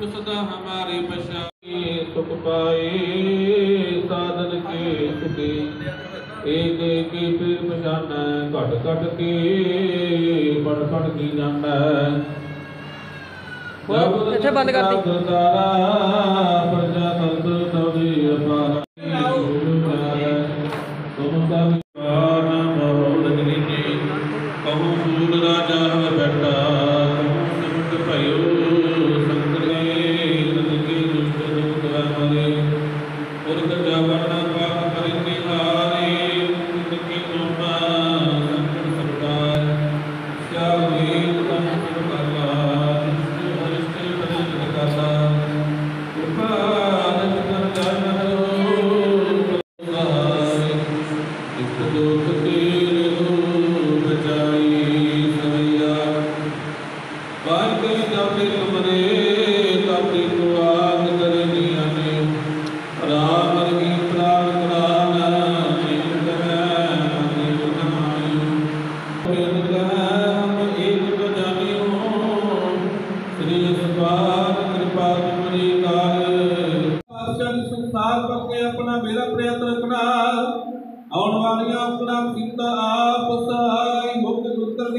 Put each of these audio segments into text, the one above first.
ਦੁਖ ਸਦਾ ਹਮਾਰੇ ਪਛਾਏ ਸੁਖ ਪਾਏ ਸਾਧਨ ਕੇ ਸੁਖੀ ਏਕ ਏਕ ਫਿਰ ਪਛਾਨੈ ਘਟ ਘਟ ਕੇ ਪੜ ਪੜ ਕੀ ਜਾਣੈ ਇੱਥੇ ਬੰਦ ਕਰ ਦੀ ਪ੍ਰਜਾ ਸੰਤ ਤਵੀ ਅਪਾਰ ਤੁਮ ਕਾ ਨਾਮ ਹੋਲ ਗਨੀ ਕਹੋ ਸੂਲ ਰਾਜਾ ਹਰ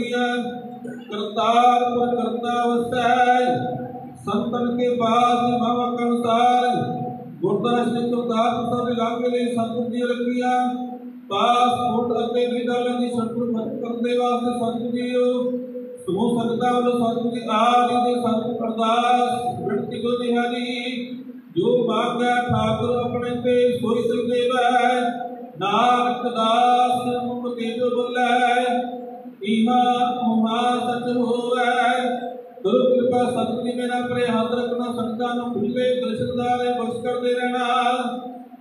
ਮੁਕਤ ਗੁਰਤਰ ਕਰਤਾ ਵਸੈ। ਸੰਤਨ ਕੇ ਬਾਦ ਨਿਭਾਵ ਅਨੁਸਾਰ। ਗੁਰਦੁਆਰਾ ਸ੍ਰੀ ਕਰਤਾਰ ਸਭ ਇਲਾਕੇ ਲਈ ਸੰਤਨ ਦੀ ਰੱਖੀਆਂ। ਪਾਸਪੋਰਟ ਅਤੇ ਵੀਜ਼ਾ ਦੀ ਸੰਪੂਰਨ ਮਦਦ ਕਰਨ ਵਾਸਤੇ ਸੰਤ ਜੀਓ ਸਮੂਹ ਸੰਗਤਾਂ ਵੱਲੋਂ ਸੰਤ ਜੀ ਆਦਿ ਦੇ ਸੰਤ ਅਰਦਾਸ ਬਿਰਤੀ ਕੋ ਨਿਹਾਰੀ ਜੋ ਬਾਗਿਆ ਠਾਕੁਰ ਆਪਣੇ ਤੇ ਸੋਈ ਸੰਦੇਵੈ ਨਾਨਕ ਦਾਸ ਮੁਖ ਤੇ ਜੋ ਈਮਾ ਮੁਹਾ ਸਚ ਹੋਵੈ ਗੁਰੂ ਕਿਰਪਾ ਸਤਿ ਮੇਰਾ ਪਰੇ ਹੱਥ ਰੱਖਣਾ, ਸੰਗਤਾਂ ਨੂੰ ਖੁੱਲੇ ਦਰਸ਼ਨਦਾਰੇ ਬਖਸ਼ ਕਰਦੇ ਰਹਿਣਾ।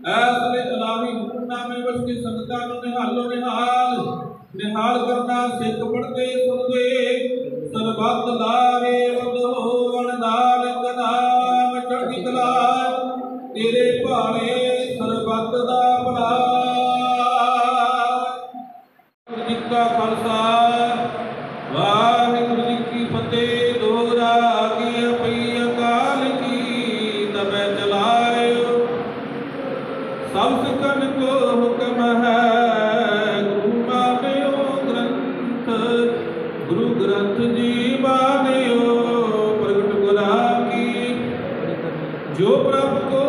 ਐਸਲੇ ਅਲਾਵੀ ਹੁਕਮਨਾਮੇ ਵਿੱਚ ਕੀ ਸੰਗਤਾਂ ਨੂੰ ਨਿਹਾਲੋ, ਨਿਹਾਲ। ਨਿਹਾਲ ਕਰਨਾ ਸਿੱਖ ਪੜਦੇ ਸੁਣਦੇ। ਸਰਬੱਤ ਲਾਵੇ ਗੁਰੂ ਗ੍ਰੰਥ ਜੀ ਮਾਨਿਓ ਪ੍ਰਗਟ ਗੁਰਾ ਕੀ ਜੋ ਪ੍ਰਭ ਕੋ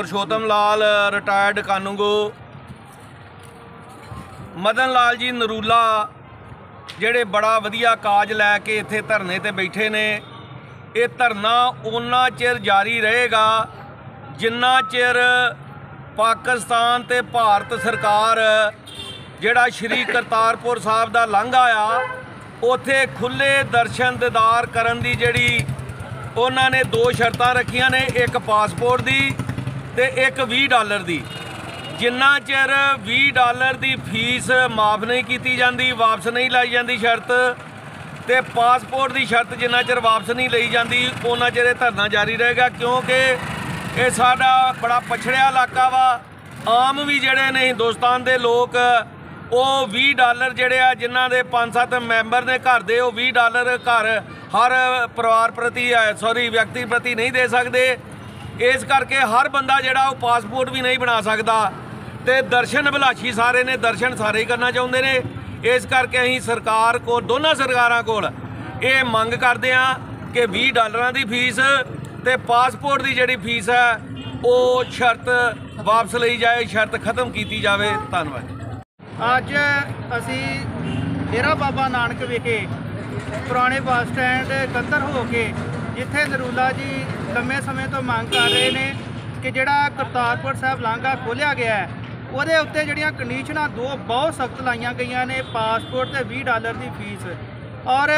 ਪਰਸ਼ੋਤਮ ਲਾਲ ਰਿਟਾਇਰਡ ਕਾਨੂੰਗੋ। ਮਦਨ ਲਾਲ ਜੀ ਨਰੂਲਾ, ਜਿਹੜੇ ਬੜਾ ਵਧੀਆ ਕਾਜ ਲੈ ਕੇ ਇੱਥੇ ਧਰਨੇ ਤੇ ਬੈਠੇ ਨੇ। ਇਹ ਧਰਨਾ ਉਹਨਾਂ ਚਿਰ ਜਾਰੀ ਰਹੇਗਾ ਜਿੰਨਾ ਚਿਰ ਪਾਕਿਸਤਾਨ ਤੇ ਭਾਰਤ ਸਰਕਾਰ, ਜਿਹੜਾ ਸ਼੍ਰੀ ਕਰਤਾਰਪੁਰ ਸਾਹਿਬ ਦਾ ਲਾਂਘਾ ਆ ਉਥੇ ਖੁੱਲੇ ਦਰਸ਼ਨ ਦੀਦਾਰ ਕਰਨ ਦੀ ਜਿਹੜੀ ਉਹਨਾਂ ਨੇ ਦੋ ਸ਼ਰਤਾਂ ਰੱਖੀਆਂ ਨੇ, ਇੱਕ ਪਾਸਪੋਰਟ ਦੀ ਤੇ ਇੱਕ 20 ਡਾਲਰ ਦੀ। ਜਿੰਨਾ ਚਿਰ 20 ਡਾਲਰ ਦੀ ਫੀਸ ਮਾਫ ਨਹੀਂ ਕੀਤੀ ਜਾਂਦੀ, ਵਾਪਸ ਨਹੀਂ ਲਾਈ ਜਾਂਦੀ ਸ਼ਰਤ ਤੇ ਪਾਸਪੋਰਟ ਦੀ ਸ਼ਰਤ ਜਿੰਨਾ ਚਿਰ ਵਾਪਸ ਨਹੀਂ ਲਈ ਜਾਂਦੀ ਉਹਨਾਂ ਚਿਰ ਇਹ ਧਰਨਾ ਜਾਰੀ ਰਹੇਗਾ ਕਿਉਂਕਿ ਇਹ ਸਾਡਾ ਬੜਾ ਪਛੜਿਆ ਇਲਾਕਾ ਵਾ। ਆਮ ਵੀ ਜਿਹੜੇ ਨੇ ਹਿੰਦੁਸਤਾਨ ਦੇ ਲੋਕ, ਉਹ 20 ਡਾਲਰ ਜਿਹੜੇ ਆ, ਜਿਨ੍ਹਾਂ ਦੇ 5-7 ਮੈਂਬਰ ਨੇ ਘਰ ਦੇ, ਉਹ 20 ਡਾਲਰ ਘਰ ਹਰ ਪਰਿਵਾਰ ਪ੍ਰਤੀ ਸੌਰੀ ਵਿਅਕਤੀ ਪ੍ਰਤੀ ਨਹੀਂ ਦੇ ਸਕਦੇ। ਇਸ ਕਰਕੇ ਹਰ ਬੰਦਾ ਜਿਹੜਾ ਉਹ ਪਾਸਪੋਰਟ ਵੀ ਨਹੀਂ ਬਣਾ ਸਕਦਾ। ਤੇ ਦਰਸ਼ਨ ਅਭਿਲਾਸ਼ੀ ਸਾਰੇ ਨੇ ਦਰਸ਼ਨ ਸਾਰੇ ਹੀ ਕਰਨਾ ਚਾਹੁੰਦੇ ਨੇ। ਇਸ ਕਰਕੇ ਅਸੀਂ ਸਰਕਾਰ ਕੋਲ, ਦੋਨਾਂ ਸਰਕਾਰਾਂ ਕੋਲ ਇਹ ਮੰਗ ਕਰਦੇ ਆ ਕਿ 20 ਡਾਲਰਾਂ ਦੀ ਫੀਸ ਤੇ ਪਾਸਪੋਰਟ ਦੀ ਜਿਹੜੀ ਫੀਸ ਹੈ, ਉਹ ਸ਼ਰਤ ਵਾਪਸ ਲਈ ਜਾਏ, ਸ਼ਰਤ ਖਤਮ ਕੀਤੀ ਜਾਵੇ। ਧੰਨਵਾਦ। ਅੱਜ ਅਸੀਂ ਡੇਰਾ ਬਾਬਾ ਨਾਨਕ ਵਿਖੇ ਪੁਰਾਣੇ ਬੱਸ ਸਟੈਂਡ ਇਕੱਤਰ ਹੋ ਕੇ ਜਿੱਥੇ ਨਰੂਲਾ ਜੀ ਲੰਮੇ ਸਮੇਂ ਤੋਂ ਮੰਗ ਕਰ ਰਹੇ ਨੇ ਕਿ ਜਿਹੜਾ ਕਰਤਾਰਪੁਰ ਸਾਹਿਬ ਲਾਂਘਾ ਖੋਲਿਆ ਗਿਆ ਹੈ, ਉਹਦੇ ਉੱਤੇ ਜਿਹੜੀਆਂ ਕੰਡੀਸ਼ਨਾਂ ਦੋ ਬਹੁਤ ਸਖਤ ਲਾਈਆਂ ਗਈਆਂ ਨੇ ਪਾਸਪੋਰਟ ਤੇ 20 ਡਾਲਰ ਦੀ ਫੀਸ। ਔਰ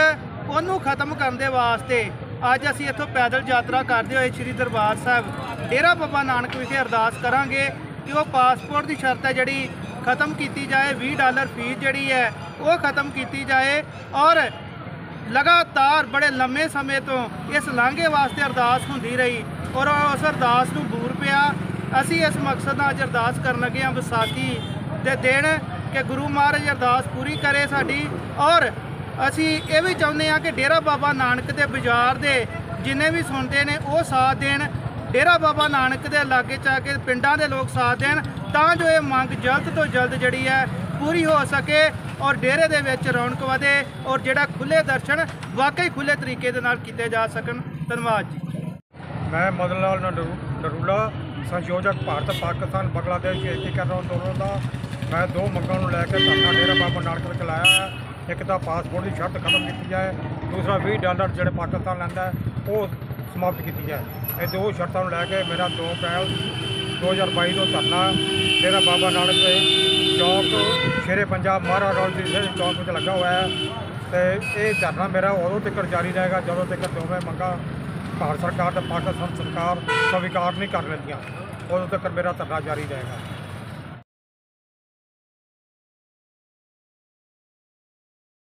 ਉਹਨੂੰ ਖਤਮ ਕਰਨ ਦੇ ਵਾਸਤੇ ਅੱਜ ਅਸੀਂ ਇੱਥੋਂ ਪੈਦਲ ਯਾਤਰਾ ਕਰਦੇ ਹੋਏ ਸ੍ਰੀ ਦਰਬਾਰ ਸਾਹਿਬ, ਡੇਰਾ ਬਾਬਾ ਨਾਨਕ ਵਿਖੇ ਅਰਦਾਸ ਕਰਾਂਗੇ ਕਿ ਉਹ ਪਾਸਪੋਰਟ ਦੀ ਸ਼ਰਤ ਹੈ ਜਿਹੜੀ ਖਤਮ ਕੀਤੀ ਜਾਏ 20 ਡਾਲਰ ਫੀਸ ਜਿਹੜੀ ਹੈ, ਉਹ ਖਤਮ ਕੀਤੀ ਜਾਏ। ਔਰ ਲਗਾਤਾਰ ਬੜੇ ਲੰਮੇ ਸਮੇਂ ਤੋਂ ਇਸ ਲਾਂਘੇ ਵਾਸਤੇ ਅਰਦਾਸ ਹੁੰਦੀ ਰਹੀ ਔਰ ਉਸ ਅਰਦਾਸ ਨੂੰ ਬੂਰ ਪਿਆ। ਅਸੀਂ ਇਸ ਮਕਸਦ ਨਾਲ ਅੱਜ ਅਰਦਾਸ ਕਰਨ ਲੱਗੇ ਹਾਂ ਵਿਸਾਖੀ ਦੇ ਦਿਨ ਕਿ ਗੁਰੂ ਮਹਾਰਾਜ ਅਰਦਾਸ ਪੂਰੀ ਕਰੇ ਸਾਡੀ ਔਰ ਅਸੀਂ ਇਹ ਵੀ ਚਾਹੁੰਦੇ ਹਾਂ ਕਿ ਡੇਰਾ ਬਾਬਾ ਨਾਨਕ ਦੇ ਬਾਜ਼ਾਰ ਦੇ ਜਿੰਨੇ ਵੀ ਸੁਣਦੇ ਨੇ ਉਹ ਸਾਥ ਦੇਣ। ਡੇਰਾ ਬਾਬਾ ਨਾਨਕ ਦੇ ਲਾਗੇ ਚ ਆ ਕੇ ਪਿੰਡਾਂ ਦੇ ਲੋਕ ਸਾਥ ਦੇਣ। ਤਾਂ ਜੋ ਇਹ ਮੰਗ ਜਲਦ ਤੋਂ ਜਲਦ ਜਿਹੜੀ ਹੈ ਪੂਰੀ ਹੋ ਸਕੇ ਔਰ ਡੇਰੇ ਦੇ ਵਿੱਚ ਰੌਣਕ ਵਧੇ ਔਰ ਜਿਹੜਾ ਖੁੱਲੇ ਦਰਸ਼ਨ ਵਾਕਈ ਖੁੱਲੇ ਤਰੀਕੇ ਦੇ ਨਾਲ ਕੀਤੇ ਜਾ ਸਕਣ। ਧੰਨਵਾਦ ਜੀ। ਮੈਂ ਮਦਨ ਲਾਲ ਨਰੂ ਨਰੂਲਾ, ਸੰਯੋਜਕ ਭਾਰਤ ਪਾਕਿਸਤਾਨ ਬੰਗਲਾਦੇਸ਼ ਏਕੀਕਰਨ ਅੰਦੋਲਨ ਦਾ ਮੈਂ ਦੋ ਮੰਗਾਂ ਨੂੰ ਲੈ ਕੇ ਧਰਨਾ ਡੇਰਾ ਬਾਬਾ ਨਾਨਕ ਵਿੱਚ ਲਾਇਆ ਹੈ। ਇੱਕ ਤਾਂ ਪਾਸਪੋਰਟ ਦੀ ਸ਼ਰਤ ਖਤਮ ਕੀਤੀ ਜਾਏ, ਦੂਸਰਾ 20 ਡਾਲਰ ਜਿਹੜੇ ਪਾਕਿਸਤਾਨ ਲੈਂਦਾ ਉਹ ਸਮਾਪਤ ਕੀਤੀ ਜਾਏ। ਇਹ ਦੋ ਸ਼ਰਤਾਂ ਨੂੰ ਲੈ ਕੇ ਮੇਰਾ 2 ਅਪ੍ਰੈਲ 2022 ਤੋਂ ਧਰਨਾ ਡੇਰਾ ਬਾਬਾ ਨਾਨਕ ਦੇ ਚੌਕ, ਸ਼ੇਰੇ ਪੰਜਾਬ ਮਹਾਰਾ ਰੋਡ ਦੇ ਜਿਹੜੇ ਚੌਕ ਵਿੱਚ ਲੱਗਾ ਹੋਇਆ ਹੈ। ਤੇ ਇਹ ਧਰਨਾ ਮੇਰਾ ਉਦੋਂ ਤੱਕ ਜਾਰੀ ਰਹੇਗਾ, ਜਦੋਂ ਤੱਕ ਦੋਵੇਂ ਮੰਗਾਂ ਭਾਰਤ ਸਰਕਾਰ ਤੇ ਪਾਕਿਸਤਾਨ ਸਰਕਾਰ ਸਵੀਕਾਰ ਨਹੀਂ ਕਰ ਲੈਂਦੀਆਂ, ਉਦੋਂ ਤੱਕ ਮੇਰਾ ਧਰਨਾ ਜਾਰੀ ਰਹੇਗਾ।